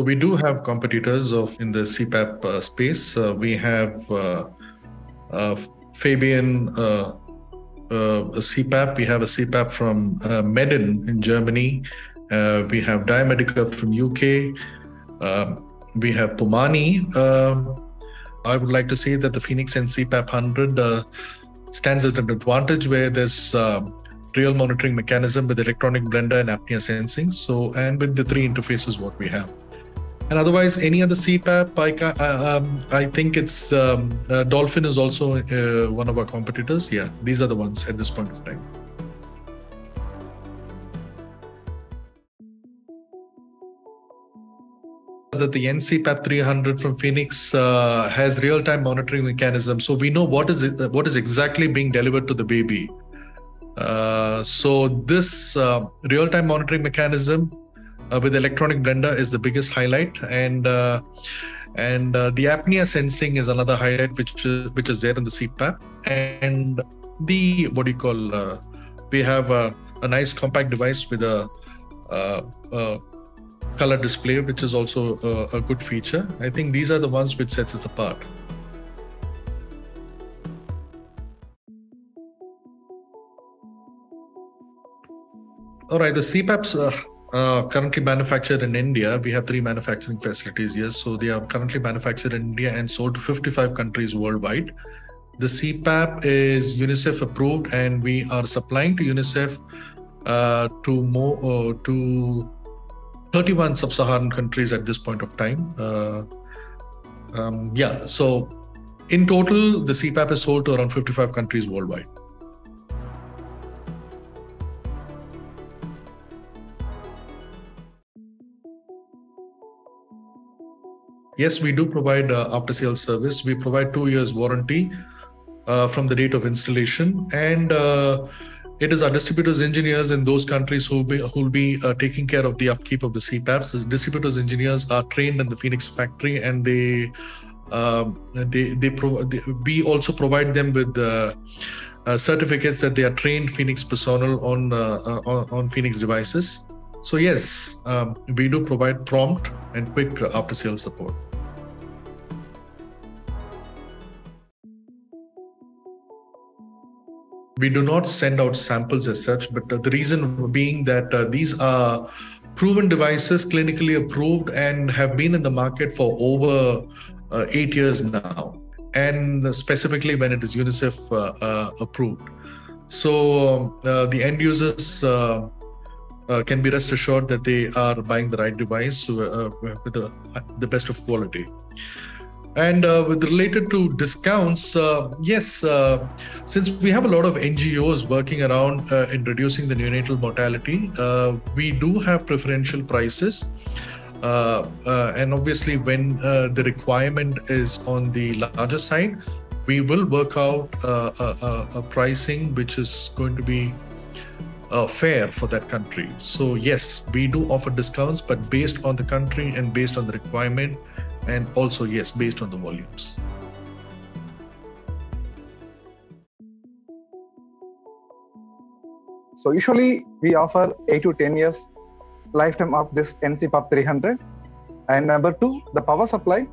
we do have competitors of in the CPAP uh, space. Uh, we have uh, uh Fabian uh, uh, CPAP. We have a CPAP from Medin in Germany. we have Diamedica from UK. Um, we have Pumani. I would like to say that the Phoenix NCPAP 100 stands at an advantage where there's um, real monitoring mechanism with electronic blender and apnea sensing. So, and with the three interfaces, what we have. And otherwise, any other CPAP, I, uh, um, I think it's um, uh, Dolphin is also uh, one of our competitors. Yeah, these are the ones at this point of time. that the NCPAP 300 from Phoenix uh, has real-time monitoring mechanism, so we know what is it, what is exactly being delivered to the baby. Uh, so this uh, real-time monitoring mechanism uh, with electronic blender is the biggest highlight, and uh, and uh, the apnea sensing is another highlight, which which is there in the CPAP, and the what do you call? we have a, a, nice compact device with a, a color display, which is also a, a good feature. I think these are the ones which sets us apart. All right, the CPAPs uh, uh, currently manufactured in India. We have three manufacturing facilities here. So they are currently manufactured in India and sold to 55 countries worldwide. The CPAP is UNICEF approved, and we are supplying to UNICEF uh, to more uh, to 31 sub-Saharan countries at this point of time. Uh, um, yeah, so in total, the CPAP is sold to around 55 countries worldwide. Yes, we do provide uh, after sales service. We provide two years warranty uh, from the date of installation, and uh, it is our distributors engineers in those countries who will be, who will be uh, taking care of the upkeep of the CPAPs. The distributors engineers are trained in the Phoenix factory, and they um, they they, they, we also provide them with uh, certificates that they are trained Phoenix personnel on uh, on, on Phoenix devices. So yes, um, we do provide prompt and quick after sales support. We do not send out samples as such, but uh, the reason being that uh, these are proven devices, clinically approved, and have been in the market for over uh, eight years now, and specifically when it is UNICEF uh, uh, approved. So uh, the end users. can be rest assured that they are buying the right device with the, the best of quality. And uh, with related to discounts, uh, yes, uh, since we have a lot of NGOs working around uh, in reducing the neonatal mortality, uh, we do have preferential prices. Uh, and obviously, when the requirement is on the larger side, we will work out a, a, pricing which is going to be fair for that country. So, yes, we do offer discounts, but based on the country and based on the requirement, and also yes based on the volumes. So usually we offer 8 to 10 years lifetime of this ncpap 300 and number two the power supply.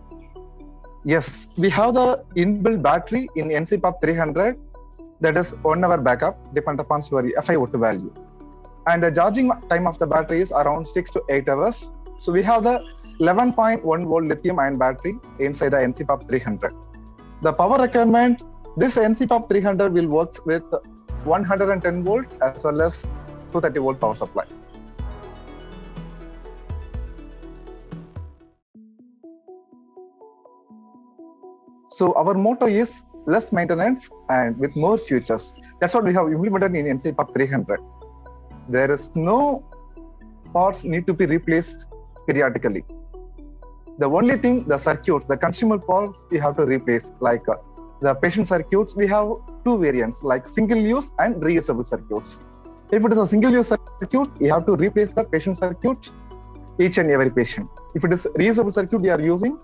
Yes we have the inbuilt battery in ncpap 300 that is one hour backup depend upon your FiO2 value. And the charging time of the battery is around 6 to 8 hours. So we have the 11.1 volt lithium ion battery inside the NCPAP 300. The power requirement, this NCPAP 300 will work with 110 volt as well as 230 volt power supply. So our motto is less maintenance and with more features. That's what we have implemented in NCPAP 300. There is no parts need to be replaced periodically the only thing the circuits the consumer parts we have to replace like uh, the patient circuits we have two variants like single use and reusable circuits. If it is a single use circuit you have to replace the patient circuit each and every patient. If it is reusable circuit you are using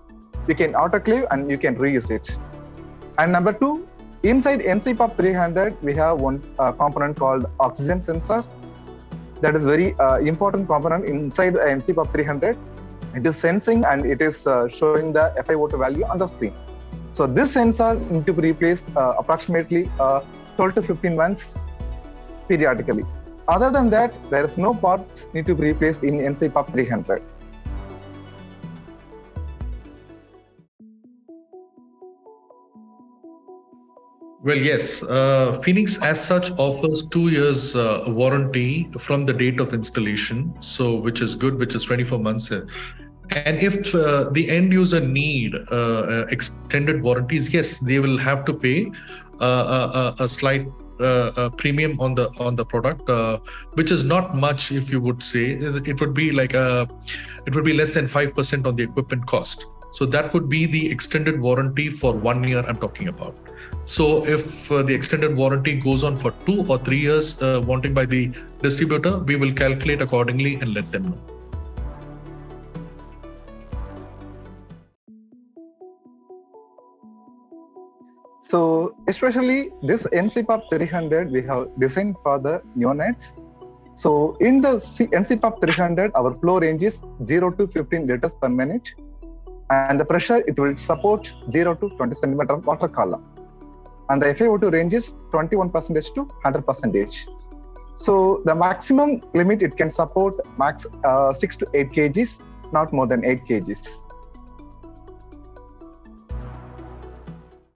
you can autoclave and you can reuse it. And number two inside ncpap 300 we have one uh, component called oxygen sensor. That is very uh, important component inside the ncpap 300 it is sensing and it is uh, showing the FiO2 value on the screen. So this sensor need to be replaced uh, approximately uh, 12 to 15 months periodically. Other than that, there is no parts need to be replaced in NCPAP 300. Well, yes. Uh, Phoenix, as such, offers two years uh, warranty from the date of installation, so which is good, which is 24 months. And if uh, the end user need uh, uh, extended warranties, yes, they will have to pay uh, a, a, slight premium on the on the product, which is not much, if you would say. It would be like a, it would be less than five percent on the equipment cost. So that would be the extended warranty for one year. I'm talking about. So if uh, the extended warranty goes on for two or three years, uh, wanting by the distributor, we will calculate accordingly and let them know. So especially this NCPAP 300 we have designed for the neonates. So in the NCPAP 300, our flow range is 0 to 15 liters per minute. And the pressure, it will support 0 to 20 centimeter of water column and the FiO2 range is 21% to 100%. So the maximum limit it can support max uh, 6 to 8 kgs, not more than 8 kgs.